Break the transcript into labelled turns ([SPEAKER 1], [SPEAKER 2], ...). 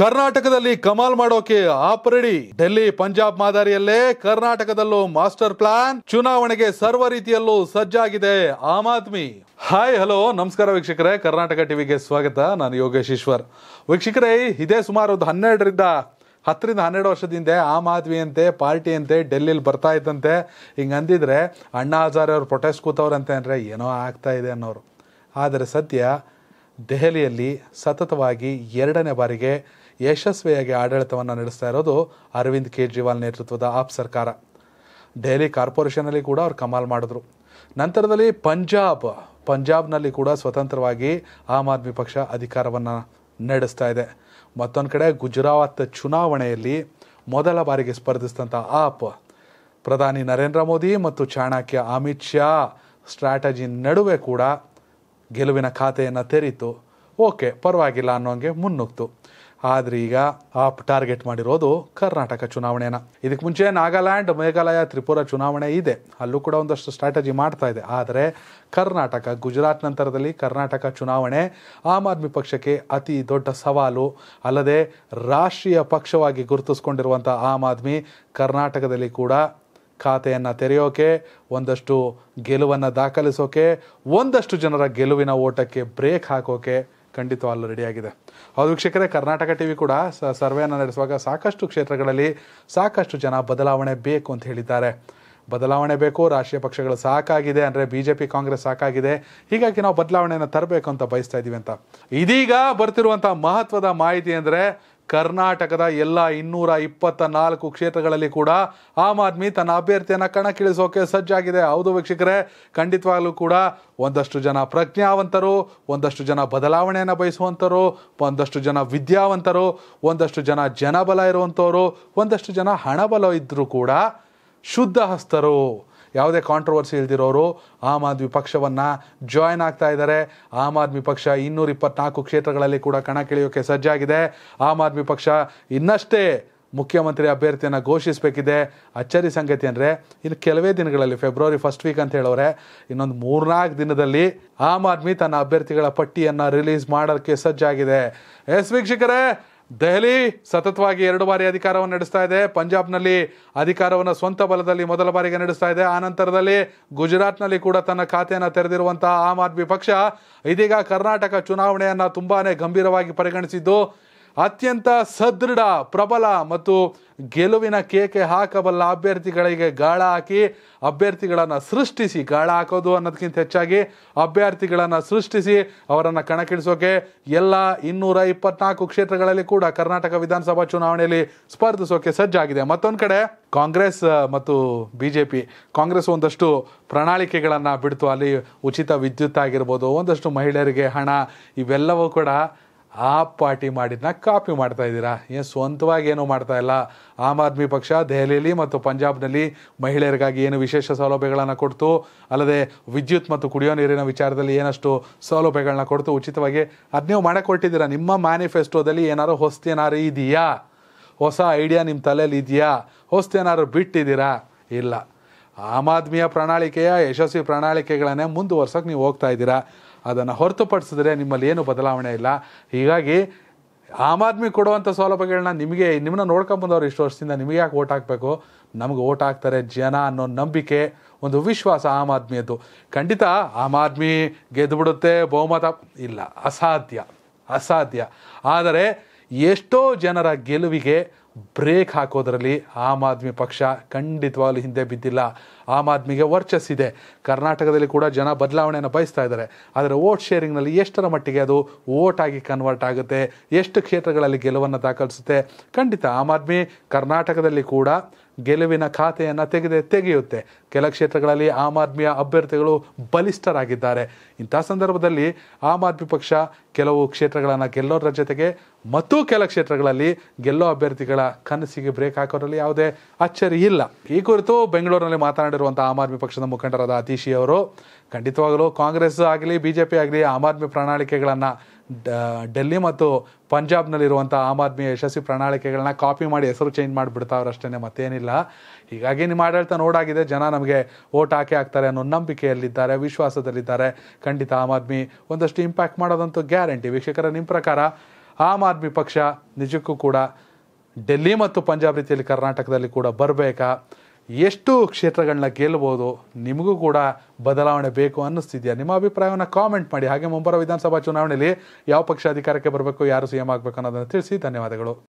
[SPEAKER 1] ಕರ್ನಾಟಕದಲ್ಲಿ ಕಮಾಲ್ ಮಾಡೋಕೆ app ready. Delhi Punjab ಮಾದರಿಯಲ್ಲೇ ಕರ್ನಾಟಕದಲ್ಲೂ ಮಾಸ್ಟರ್ ಪ್ಲಾನ್. ಚುನಾವಣೆಗೆ ಸರ್ವ ರೀತಿಯಲ್ಲೂ ಸಜ್ಜಾಗಿದೆ ಆಮ್ ಆದ್ಮಿ. ಹಾಯ್ ಹಲೋ ನಮಸ್ಕಾರ ವೀಕ್ಷಕರೇ. ಕರ್ನಾಟಕ ಟಿವಿಗೆ ಸ್ವಾಗತ. ನಾನು ಯೋಗೇಶ್ ಈಶ್ವರ್. ವೀಕ್ಷಕರೇ, ಇದೇ ಸುಮಾರು ಒಂದು ಹನ್ನೆರಡರಿಂದ ಹತ್ತರಿಂದ ಹನ್ನೆರಡು ವರ್ಷದಿಂದ ಆಮ್ ಆದ್ಮಿ ಅಂತೆ ಪಾರ್ಟಿ ಅಂತೆ ಡೆಲ್ಲಿಲಿ ಬರ್ತಾ ಇದ್ದಂತೆ. ಹಿಂಗೆ ಅಂದಿದ್ರೆ ಅಣ್ಣಾ ಹಜಾರೆ ಅವ್ರು ಪ್ರೊಟೆಸ್ಟ್ ಕೂತವ್ರಂತೆ ಅಂದರೆ ಏನೋ ಆಗ್ತಾ ಇದೆ ಅನ್ನೋರು. ಆದರೆ ಸದ್ಯ ದೆಹಲಿಯಲ್ಲಿ ಸತತವಾಗಿ ಎರಡನೇ ಬಾರಿಗೆ ಯಶಸ್ವಿಯಾಗಿ ಆಡಳಿತವನ್ನು ನಡೆಸ್ತಾ ಇರೋದು ಅರವಿಂದ್ ಕೇಜ್ರಿವಾಲ್ ನೇತೃತ್ವದ ಆಪ್ ಸರ್ಕಾರ. ದೆಹಲಿ ಕಾರ್ಪೊರೇಷನಲ್ಲಿ ಕೂಡ ಅವ್ರು ಕಮಾಲ್ ಮಾಡಿದ್ರು. ನಂತರದಲ್ಲಿ ಪಂಜಾಬ್, ಪಂಜಾಬ್ನಲ್ಲಿ ಕೂಡ ಸ್ವತಂತ್ರವಾಗಿ ಆಮ್ ಆದ್ಮಿ ಪಕ್ಷ ಅಧಿಕಾರವನ್ನು ನಡೆಸ್ತಾ ಇದೆ. ಮತ್ತೊಂದು ಕಡೆ ಗುಜರಾತ್ ಚುನಾವಣೆಯಲ್ಲಿ ಮೊದಲ ಬಾರಿಗೆ ಸ್ಪರ್ಧಿಸಿದಂಥ ಆಪ್ ಪ್ರಧಾನಿ ನರೇಂದ್ರ ಮೋದಿ ಮತ್ತು ಚಾಣಕ್ಯ ಅಮಿತ್ ಶಾ ಸ್ಟ್ರಾಟಜಿ ನಡುವೆ ಕೂಡ ಗೆಲುವಿನ ಖಾತೆಯನ್ನು ತೆರೀತು ಓಕೆ, ಪರವಾಗಿಲ್ಲ ಅನ್ನೋಂಗೆ ಮುನ್ನುಗ್ತು ಆದ್ರೆ ಈಗ ಆಪ್ ಟಾರ್ಗೆಟ್ ಮಾಡಿರೋದು ಕರ್ನಾಟಕ ಚುನಾವಣೆನ. ಇದಕ್ಕೆ ಮುಂಚೆ ನಾಗಾಲ್ಯಾಂಡ್, ಮೇಘಾಲಯ, ತ್ರಿಪುರ ಚುನಾವಣೆ ಇದೆ. ಅಲ್ಲೂ ಕೂಡ ಒಂದಷ್ಟು ಸ್ಟ್ರಾಟಜಿ ಮಾಡ್ತಾ ಇದೆ. ಆದರೆ ಕರ್ನಾಟಕ ಗುಜರಾತ್ ನಂತರದಲ್ಲಿ ಕರ್ನಾಟಕ ಚುನಾವಣೆ ಆಮ್ ಆದ್ಮಿ ಪಕ್ಷಕ್ಕೆ ಅತಿ ದೊಡ್ಡ ಸವಾಲು. ಅಲ್ಲದೆ ರಾಷ್ಟ್ರೀಯ ಪಕ್ಷವಾಗಿ ಗುರುತಿಸ್ಕೊಂಡಿರುವಂಥ ಆಮ್ ಆದ್ಮಿ ಕರ್ನಾಟಕದಲ್ಲಿ ಕೂಡ ಖಾತೆಯನ್ನು ತೆರೆಯೋಕೆ, ಒಂದಷ್ಟು ಗೆಲುವನ್ನು ದಾಖಲಿಸೋಕೆ, ಒಂದಷ್ಟು ಜನರ ಗೆಲುವಿನ ಓಟಕ್ಕೆ ಬ್ರೇಕ್ ಹಾಕೋಕೆ ಖಂಡಿತವಾಗ್ಲೂ ರೆಡಿಯಾಗಿದೆ ಹೌದು ವೀಕ್ಷಕರೇ, ಕರ್ನಾಟಕ ಟಿವಿ ಕೂಡ ಸ, ಸರ್ವೆಯನ್ನು ನಡೆಸುವಾಗ ಸಾಕಷ್ಟು ಕ್ಷೇತ್ರಗಳಲ್ಲಿ ಸಾಕಷ್ಟು ಜನ ಬದಲಾವಣೆ ಬೇಕು ಅಂತ ಹೇಳಿದ್ದಾರೆ. ಬದಲಾವಣೆ ಬೇಕು, ರಾಷ್ಟ್ರೀಯ ಪಕ್ಷಗಳು ಸಾಕಾಗಿದೆ ಅಂದರೆ ಬಿ ಜೆ ಪಿ ಕಾಂಗ್ರೆಸ್ ಸಾಕಾಗಿದೆ. ಹೀಗಾಗಿ ನಾವು ಬದಲಾವಣೆಯನ್ನು ತರಬೇಕು ಅಂತ ಬಯಸ್ತಾ ಇದ್ದೀವಿ ಅಂತ. ಇದೀಗ ಬರ್ತಿರುವಂಥ ಮಹತ್ವದ ಮಾಹಿತಿ ಅಂದರೆ ಕರ್ನಾಟಕದ ಎಲ್ಲ ಇನ್ನೂರ ಇಪ್ಪತ್ತ ನಾಲ್ಕು ಕ್ಷೇತ್ರಗಳಲ್ಲಿ ಕೂಡ ಆಮ್ ಆದ್ಮಿ ತನ್ನ ಅಭ್ಯರ್ಥಿಯನ್ನು ಕಣಕ್ಕಿಳಿಸೋಕೆ ಸಜ್ಜಾಗಿದೆ. ಹೌದು ವೀಕ್ಷಕರೇ, ಖಂಡಿತವಾಗ್ಲೂ ಕೂಡ ಒಂದಷ್ಟು ಜನ ಪ್ರಜ್ಞಾವಂತರು, ಒಂದಷ್ಟು ಜನ ಬದಲಾವಣೆಯನ್ನು ಬಯಸುವಂಥರು ಒಂದಷ್ಟು ಜನ ವಿದ್ಯಾವಂತರು, ಒಂದಷ್ಟು ಜನ ಜನಬಲ ಇರುವಂಥವ್ರು ಒಂದಷ್ಟು ಜನ ಹಣಬಲ ಇದ್ದರೂ ಕೂಡ ಶುದ್ಧ ಹಸ್ತರು ಯಾವುದೇ ಕಾಂಟ್ರವರ್ಸಿ ಇಲ್ದಿರೋರು ಆಮ್ ಆದ್ಮಿ ಪಕ್ಷವನ್ನು ಜಾಯ್ನ್ ಆಗ್ತಾ ಇದ್ದಾರೆ. ಆಮ್ ಆದ್ಮಿ ಪಕ್ಷ ಇನ್ನೂರ ಇಪ್ಪತ್ನಾಲ್ಕು ಕ್ಷೇತ್ರಗಳಲ್ಲಿ ಕೂಡ ಕಣಕ್ಕಿಳಿಯೋಕೆ ಸಜ್ಜಾಗಿದೆ. ಆಮ್ ಆದ್ಮಿ ಪಕ್ಷ ಇನ್ನಷ್ಟೇ ಮುಖ್ಯಮಂತ್ರಿ ಅಭ್ಯರ್ಥಿಯನ್ನು ಘೋಷಿಸಬೇಕಿದೆ. ಅಚ್ಚರಿ ಸಂಗತಿ ಅಂದರೆ ಇನ್ನು ಕೆಲವೇ ದಿನಗಳಲ್ಲಿ ಫೆಬ್ರವರಿ ಫಸ್ಟ್ ವೀಕ್ ಅಂತ ಹೇಳೋರೆ, ಇನ್ನೊಂದು ಮೂರ್ನಾಲ್ಕು ದಿನದಲ್ಲಿ ಆಮ್ ಆದ್ಮಿ ತನ್ನ ಅಭ್ಯರ್ಥಿಗಳ ಪಟ್ಟಿಯನ್ನು ರಿಲೀಸ್ ಮಾಡೋಕ್ಕೆ ಸಜ್ಜಾಗಿದೆ. ಎಸ್ ವೀಕ್ಷಕರೇ ದೆಹಲಿ ಸತತವಾಗಿ ಎರಡು ಬಾರಿ ಅಧಿಕಾರವನ್ನು ನಡೆಸ್ತಾ ಇದೆ. ಪಂಜಾಬ್ನಲ್ಲಿ ಅಧಿಕಾರವನ್ನು ಸ್ವಂತ ಬಲದಲ್ಲಿ ಮೊದಲ ಬಾರಿಗೆ ನಡೆಸ್ತಾ ಇದೆ. ಆ ನಂತರದಲ್ಲಿ ಗುಜರಾತ್ನಲ್ಲಿ ಕೂಡ ತನ್ನ ಖಾತೆಯನ್ನು ತೆರೆದಿರುವಂತಹ ಆಮ್ ಆದ್ಮಿ ಪಕ್ಷ ಇದೀಗ ಕರ್ನಾಟಕ ಚುನಾವಣೆಯನ್ನು ತುಂಬಾನೇ ಗಂಭೀರವಾಗಿ ಪರಿಗಣಿಸಿದ್ದು. ಅತ್ಯಂತ ಸದೃಢ, ಪ್ರಬಲ ಮತ್ತು ಗೆಲುವಿನ ಕೇಕೆ ಹಾಕಬಲ್ಲ ಅಭ್ಯರ್ಥಿಗಳಿಗೆ ಗಾಳ ಹಾಕಿ ಅಭ್ಯರ್ಥಿಗಳನ್ನು ಸೃಷ್ಟಿಸಿ, ಗಾಳ ಹಾಕೋದು ಅನ್ನೋದಕ್ಕಿಂತ ಹೆಚ್ಚಾಗಿ ಅಭ್ಯರ್ಥಿಗಳನ್ನು ಸೃಷ್ಟಿಸಿ ಅವರನ್ನು ಕಣಕ್ಕಿಳಿಸೋಕೆ ಎಲ್ಲ ಇನ್ನೂರ ಇಪ್ಪತ್ನಾಲ್ಕು ಕ್ಷೇತ್ರಗಳಲ್ಲಿ ಕೂಡ ಕರ್ನಾಟಕ ವಿಧಾನಸಭಾ ಚುನಾವಣೆಯಲ್ಲಿ ಸ್ಪರ್ಧಿಸೋಕೆ ಸಜ್ಜಾಗಿದೆ. ಮತ್ತೊಂದು ಕಡೆ ಕಾಂಗ್ರೆಸ್ ಮತ್ತು ಬಿ ಜೆ ಪಿ ಕಾಂಗ್ರೆಸ್ ಒಂದಷ್ಟು ಪ್ರಣಾಳಿಕೆಗಳನ್ನು ಬಿಡ್ತು. ಅಲ್ಲಿ ಉಚಿತ ವಿದ್ಯುತ್ ಆಗಿರ್ಬೋದು, ಒಂದಷ್ಟು ಮಹಿಳೆಯರಿಗೆ ಹಣ, ಇವೆಲ್ಲವೂ ಕೂಡ ಆ ಪಾರ್ಟಿ ಮಾಡಿದ್ನ ಕಾಪಿ ಮಾಡ್ತಾ ಇದ್ದೀರಾ? ಏನು ಸ್ವಂತವಾಗಿ ಏನೂ ಮಾಡ್ತಾ ಇಲ್ಲ. ಆಮ್ ಆದ್ಮಿ ಪಕ್ಷ ದೆಹಲಿಯಲ್ಲಿ ಮತ್ತು ಪಂಜಾಬ್ನಲ್ಲಿ ಮಹಿಳೆಯರಿಗಾಗಿ ಏನು ವಿಶೇಷ ಸೌಲಭ್ಯಗಳನ್ನು ಕೊಡ್ತು? ಅಲ್ಲದೆ ವಿದ್ಯುತ್ ಮತ್ತು ಕುಡಿಯೋ ನೀರಿನ ವಿಚಾರದಲ್ಲಿ ಏನಷ್ಟು ಸೌಲಭ್ಯಗಳನ್ನ ಕೊಡ್ತು? ಉಚಿತವಾಗಿ ಅದು ನೀವು ಮಾಡಕ್ಕೆ ಹೊರಟಿದ್ದೀರಾ ನಿಮ್ಮ ಮ್ಯಾನಿಫೆಸ್ಟೋದಲ್ಲಿ ಏನಾದ್ರು ಹೊಸ್ತೇನಾರು ಇದೆಯಾ? ಹೊಸ ಐಡಿಯಾ ನಿಮ್ಮ ತಲೆಯಲ್ಲಿ ಇದೆಯಾ? ಹೊಸ್ತೇನಾದ್ರು ಬಿಟ್ಟಿದ್ದೀರಾ? ಇಲ್ಲ. ಆಮ್ ಆದ್ಮಿಯ ಪ್ರಣಾಳಿಕೆಯ ಯಶಸ್ವಿ ಪ್ರಣಾಳಿಕೆಗಳನ್ನೇ ಮುಂದುವರ್ಸೋಕೆ ನೀವು ಹೋಗ್ತಾ ಇದ್ದೀರಾ? ಅದನ್ನು ಹೊರತುಪಡಿಸಿದ್ರೆ ನಿಮ್ಮಲ್ಲಿ ಏನು ಬದಲಾವಣೆ ಇಲ್ಲ. ಹೀಗಾಗಿ ಆಮ್ ಆದ್ಮಿ ಕೊಡುವಂಥ ಸೌಲಭ್ಯಗಳನ್ನ ನಿಮಗೆ ನಿಮ್ಮನ್ನ ನೋಡ್ಕೊಂಬಂದವ್ರು ಇಷ್ಟು ವರ್ಷದಿಂದ ನಿಮಗೆ ಯಾಕೆ ಓಟ್ ಹಾಕಬೇಕು? ನಮ್ಗೆ ಓಟ್ ಹಾಕ್ತಾರೆ ಜನ ಅನ್ನೋ ನಂಬಿಕೆ, ಒಂದು ವಿಶ್ವಾಸ ಆಮ್ ಆದ್ಮಿಯದ್ದು. ಖಂಡಿತ ಆಮ್ ಆದ್ಮಿ ಗೆದ್ದು ಬಿಡುತ್ತೆ, ಬಹುಮತ ಇಲ್ಲ. ಅಸಾಧ್ಯ ಅಸಾಧ್ಯ. ಆದರೆ ಎಷ್ಟೋ ಜನರ ಗೆಲುವಿಗೆ ಬ್ರೇಕ್ ಹಾಕೋದ್ರಲ್ಲಿ ಆಮ್ ಆದ್ಮಿ ಪಕ್ಷ ಖಂಡಿತವಾಗ್ಲೂ ಹಿಂದೆ ಬಿದ್ದಿಲ್ಲ. ಆಮ್ ಆದ್ಮಿಗೆ ವರ್ಚಸ್ಸಿದೆ ಕರ್ನಾಟಕದಲ್ಲಿ ಕೂಡ ಜನ ಬದಲಾವಣೆಯನ್ನು ಬಯಸ್ತಾ ಇದ್ದಾರೆ. ಆದರೆ ವೋಟ್ ಶೇರಿಂಗ್ನಲ್ಲಿ ಎಷ್ಟರ ಮಟ್ಟಿಗೆ ಅದು ವೋಟ್ ಆಗಿ ಕನ್ವರ್ಟ್ ಆಗುತ್ತೆ? ಎಷ್ಟು ಕ್ಷೇತ್ರಗಳಲ್ಲಿ ಗೆಲುವನ್ನು ದಾಖಲಿಸುತ್ತೆ? ಖಂಡಿತ ಆಮ್ ಆದ್ಮಿ ಕರ್ನಾಟಕದಲ್ಲಿ ಕೂಡ ಗೆಲುವಿನ ಖಾತೆಯನ್ನು ತೆಗೆದೇ ತೆಗೆಯುತ್ತೆ. ಕೆಲ ಕ್ಷೇತ್ರಗಳಲ್ಲಿ ಆಮ್ ಆದ್ಮಿಯ ಅಭ್ಯರ್ಥಿಗಳು ಬಲಿಷ್ಠರಾಗಿದ್ದಾರೆ. ಇಂಥ ಸಂದರ್ಭದಲ್ಲಿ ಆಮ್ ಆದ್ಮಿ ಪಕ್ಷ ಕೆಲವು ಕ್ಷೇತ್ರಗಳನ್ನು ಗೆಲ್ಲೋದ್ರ ಜೊತೆಗೆ ಮತ್ತು ಕೆಲ ಕ್ಷೇತ್ರಗಳಲ್ಲಿ ಗೆಲ್ಲೋ ಅಭ್ಯರ್ಥಿಗಳ ಕನಸಿಗೆ ಬ್ರೇಕ್ ಹಾಕೋದ್ರಲ್ಲಿ ಯಾವುದೇ ಅಚ್ಚರಿ ಇಲ್ಲ. ಈ ಕುರಿತು ಬೆಂಗಳೂರಿನಲ್ಲಿ ಮಾತನಾಡಿರುವಂಥ ಆಮ್ ಆದ್ಮಿ ಪಕ್ಷದ ಮುಖಂಡರಾದ ಅತೀಶಿ ಅವರು, ಖಂಡಿತವಾಗಲೂ ಕಾಂಗ್ರೆಸ್ ಆಗಲಿ ಬಿ ಜೆ ಪಿ ಆಗಲಿ, ಆಮ್ ಆದ್ಮಿ ಪ್ರಣಾಳಿಕೆಗಳನ್ನು ಡೆಲ್ಲಿ ಮತ್ತು ಪಂಜಾಬ್ನಲ್ಲಿರುವಂಥ ಆಮ್ ಆದ್ಮಿ ಯಶಸ್ವಿ ಪ್ರಣಾಳಿಕೆಗಳನ್ನ ಕಾಪಿ ಮಾಡಿ ಹೆಸರು ಚೇಂಜ್ ಮಾಡಿಬಿಡ್ತಾವ್ರಷ್ಟೇ ಮತ್ತೇನಿಲ್ಲ. ಹೀಗಾಗಿ ನಿಮ್ಮ ಆಡಳಿತ ನೋಡಾಗಿದೆ, ಜನ ನಮಗೆ ಓಟ್ ಹಾಕಿ ಹಾಕ್ತಾರೆ ಅನ್ನೋ ನಂಬಿಕೆಯಲ್ಲಿದ್ದಾರೆ, ವಿಶ್ವಾಸದಲ್ಲಿದ್ದಾರೆ. ಖಂಡಿತ ಆಮ್ ಆದ್ಮಿ ಒಂದಷ್ಟು ಇಂಪ್ಯಾಕ್ಟ್ ಮಾಡೋದಂತೂ ಗ್ಯಾರಂಟಿ ವೀಕ್ಷಕರ, ನಿಮ್ಮ ಪ್ರಕಾರ ಆಮ್ ಆದ್ಮಿ ಪಕ್ಷ ನಿಜಕ್ಕೂ ಕೂಡ ಡೆಲ್ಲಿ ಮತ್ತು ಪಂಜಾಬ್ ರೀತಿಯಲ್ಲಿ ಕರ್ನಾಟಕದಲ್ಲಿ ಕೂಡ ಬರಬೇಕಾ? ಎಷ್ಟು ಕ್ಷೇತ್ರಗಳನ್ನ ಗೆಲ್ಲಬಹುದು ನಿಮಗೂ ಕೂಡ ಬದಲಾವಣೆ ಬೇಕು ಅನ್ನಿಸ್ತಿದೆಯಾ? ನಿಮ್ಮ ಅಭಿಪ್ರಾಯವನ್ನು ಕಾಮೆಂಟ್ ಮಾಡಿ. ಹಾಗೆ ಮುಂಬರುವ ವಿಧಾನಸಭಾ ಚುನಾವಣೆಯಲ್ಲಿ ಯಾವ ಪಕ್ಷ ಅಧಿಕಾರಕ್ಕೆ ಬರಬೇಕು, ಯಾರು ಸಿ ಎಂ ಆಗಬೇಕು ಅನ್ನೋದನ್ನು ತಿಳಿಸಿ. ಧನ್ಯವಾದಗಳು.